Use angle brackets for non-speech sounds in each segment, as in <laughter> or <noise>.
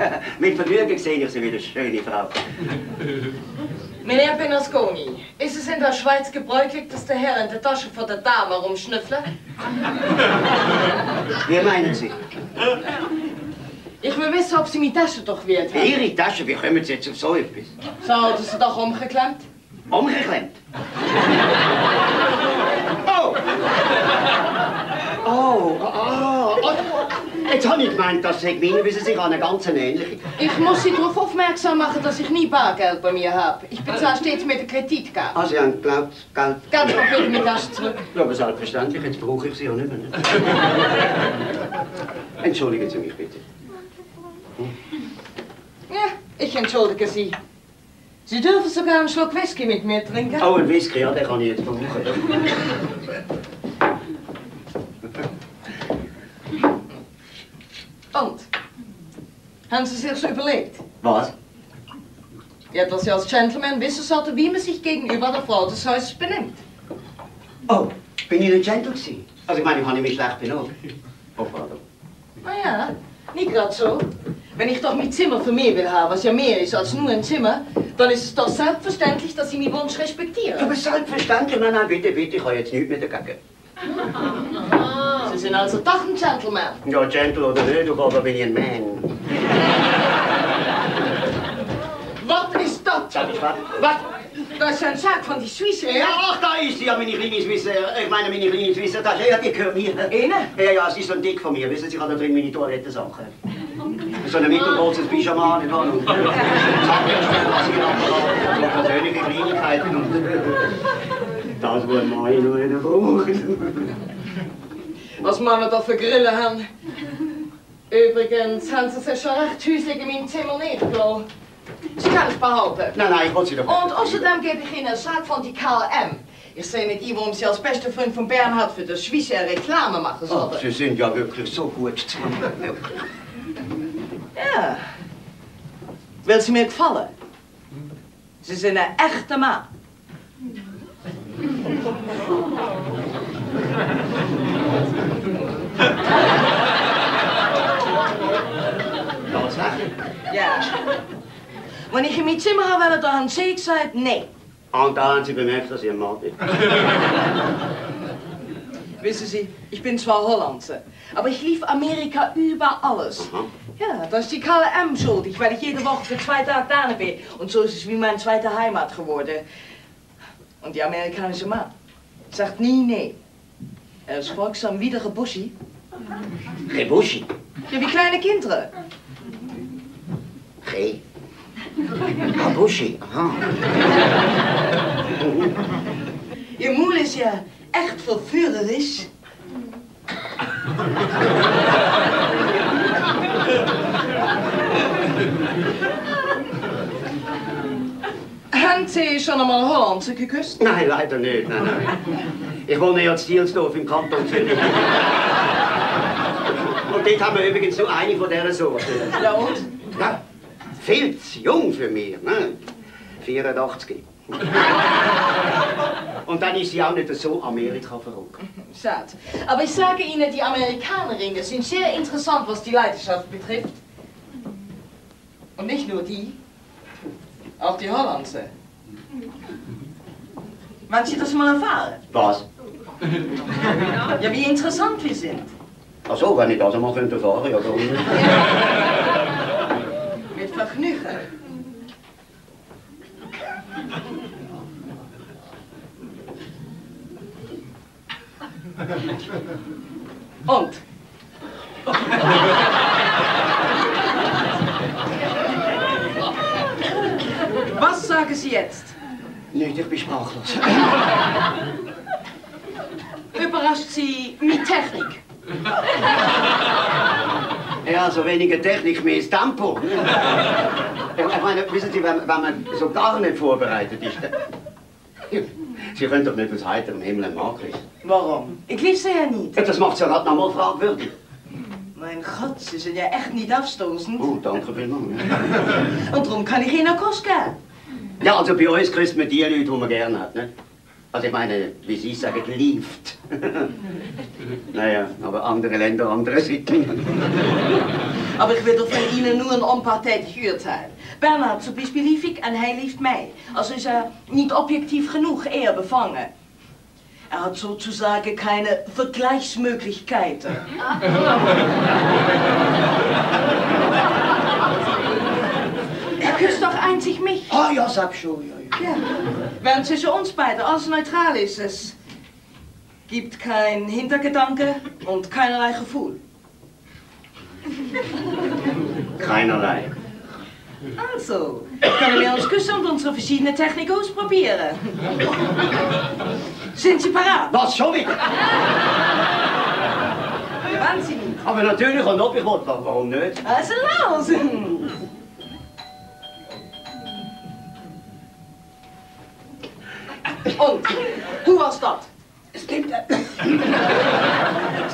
<laughs> Mit Vergnügen sehe ich Sie wieder, schöne Frau. Meneer Benasconi, ist es in der Schweiz gebräuchlich, dass der Herr in der Tasche von der Dame rumschnüffelt? Wie meinen Sie? Ich will wissen, ob Sie meine Tasche doch wert haben. Ihre Tasche, wie kommen Sie jetzt auf so etwas? So hat sie doch umgeklemmt. Umgeklemmt? <laughs> Oh, oh, oh. Jetzt habe ich gemeint, das sei meine, wissen Sie, ich habe eine ganz ähnliche. Ich muss Sie darauf aufmerksam machen, dass ich nie Bargeld bei mir habe. Ich bezahle stets mit der Kreditkarte. Ah, Sie haben geglaubt, Geld... Ganz mal bitte meine Tasche zurück. Ja, aber selbstverständlich, jetzt brauche ich Sie ja nicht mehr. ne? <laughs> Entschuldigen Sie mich bitte. Ja, ich entschuldige Sie. Sie dürfen sogar einen Schluck Whisky mit mir trinken. Oh, ein Whisky, ja, den kann ich jetzt brauchen. <laughs> Und? Haben Sie sich überlegt? Was? Ja, dass Sie als Gentleman wissen sollten, wie man sich gegenüber der Frau des Hauses benimmt. Oh, bin ich nicht gentle gewesen? Also ich meine, ich habe mich schlecht benommen. Oh, pardon. Na ja, nicht gerade so. Wenn ich doch mein Zimmer für mich will haben, was ja mehr ist als nur ein Zimmer, dann ist es doch selbstverständlich, dass Sie meinen Wunsch respektieren. Aber selbstverständlich, nein, nein, bitte, bitte, ich habe jetzt nichts mehr dagegen. <laughs> Sie sind also doch ein Gentleman. Ja, gentle oder nicht, aber bin ich ein Man. Was? Was? Das ist ein Sack von die Suisse, Ja, ach, da ist sie ja, meine kleine Schweizer. Ich meine, meine kleine Schweizer Tasche. Ja, die gehört mir. Ihnen? Ja, ja, sie ist so dick von mir. Wissen Sie, ich habe da drin meine Toilettensachen. So ein mittelgroßes Pyjama, nicht wahr? Und <laughs> persönliche Kleinigkeiten. Und das, was ein nur nicht braucht. Was Männer da für Grillen haben. Übrigens haben sie sich schon recht häuslich in meinem Zimmer niedergelassen. Sie kann ich behaupten. Nein, nein, ich wollte sie doch Und außerdem gebe ich Ihnen einen Sack von die KLM. Ich sehe nicht ein, warum Sie als bester Freund von Bernhard für das Schweizer Reklame machen Oh, sollten. Sie sind ja wirklich so gut zusammen. Ja. Will Sie mir gefallen? Sie sind ein echter Mann. Tatsächlich? Ja. Wenn ich in mein Zimmer habe, dann haben Sie gesagt, nee. Und da haben Sie bemerkt, dass ein Mann bin. Wissen Sie, ich bin zwar Hollandse, aber ich lief Amerika über alles. Aha. Ja, das ist die KLM schuldig, weil ich jede Woche für zwei Tage da bin. Und so ist es wie meine zweite Heimat geworden. Und die amerikanische Mann sagt nie nee. Er ist folgsam wie der Gebuschi. Rebuschi. Ja, wie kleine Kinderen. Hey. Rebuschi, aha. Ihr Moel is ja echt verführerisch. Haben Sie schon einmal Hollandse geküsst? Nein, leider nicht, nein, nein. Ich wohne ja in Stielsdorf im Kanton Zürich. Und dort haben wir übrigens so eine von dieser Sorte. Ja und? Ja, viel zu jung für mich, ne? 84. Und dann ist sie auch nicht so Amerika verrückt. Schade. Aber ich sage Ihnen, die Amerikanerinnen sind sehr interessant, was die Leidenschaft betrifft. Und nicht nur die, auch die Hollandse. Wollen Sie das mal erfahren? Was? Ja, wie interessant wir sind. Ach so, wenn ich das einmal könnte erfahren, ja, warum nicht? <laughs> Mit Vergnügen. Und? Was sagen Sie jetzt? Nicht, ich bin sprachlos. Überrascht Sie mit Technik? Ja, so weniger Technik, mehr ist Tempo. Ich meine, wissen Sie, wenn, man so gar nicht vorbereitet ist. Sie können doch nicht aus heiterem Himmel einen Mann kriegen. Warum? Ich lief Sie ja nicht. <laughs> Ja, Das macht <laughs> ja gerade nochmal fragwürdig. Mein Gott, Sie sind ja echt nicht afstoßend. Oh, danke vielmals. Und darum kann ich Ihnen einen Kuss geben. Ja, also bei uns kriegt man die Leute, die man gerne hat, ne? Also ich meine, wie Sie sagen, lieft. naja, aber andere Länder, andere Sitten. Aber ich will doch von Ihnen nur ein unparteiisch Urteil. Bernhard zum Beispiel lief ik en hij lieft mij. Also ist er nicht objektiv genug, eher befangen. Er hat sozusagen keine Vergleichsmöglichkeiten. <laughs> er küsst doch einzig mich. Ah ja, sag schon, ja, ja. Ja. Während zwischen uns beiden alles neutral ist, es gibt kein Hintergedanke und keinerlei Gefühl. Keinerlei. Also, können wir uns küssen und unsere verschiedenen Techniken ausprobieren? Sind Sie parat? Was, schon wieder? Wahnsinnig. Aber natürlich, und ob ich will, wa- warum nicht? Also los! Und, hoe was dat? Es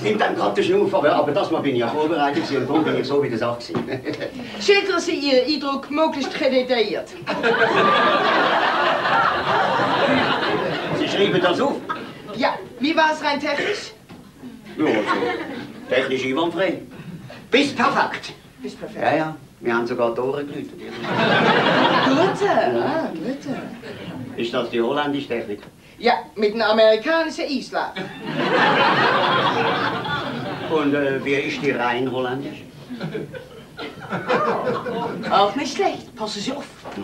nimmt, gerade den Schnuff, aber, aber das Mal bin ich ja vorbereitet und darum bin ich so, wie das auch gewesen. <laughs> Schilderen Sie Ihr Eindruck möglichst gedetailliert. <laughs> Sie schreiben das auf? Ja, wie war es rein technisch? Ja, also, technisch einwandfrei. Bis perfekt. Ist perfekt. Ja, ja, wir haben sogar die Ohren geläutet. Gute, ah, gute. Ist das die holländische Technik? Ja, mit einer amerikanischen Isla. Und äh, wie ist die rein holländisch? Auch nicht schlecht. Passen Sie auf. So.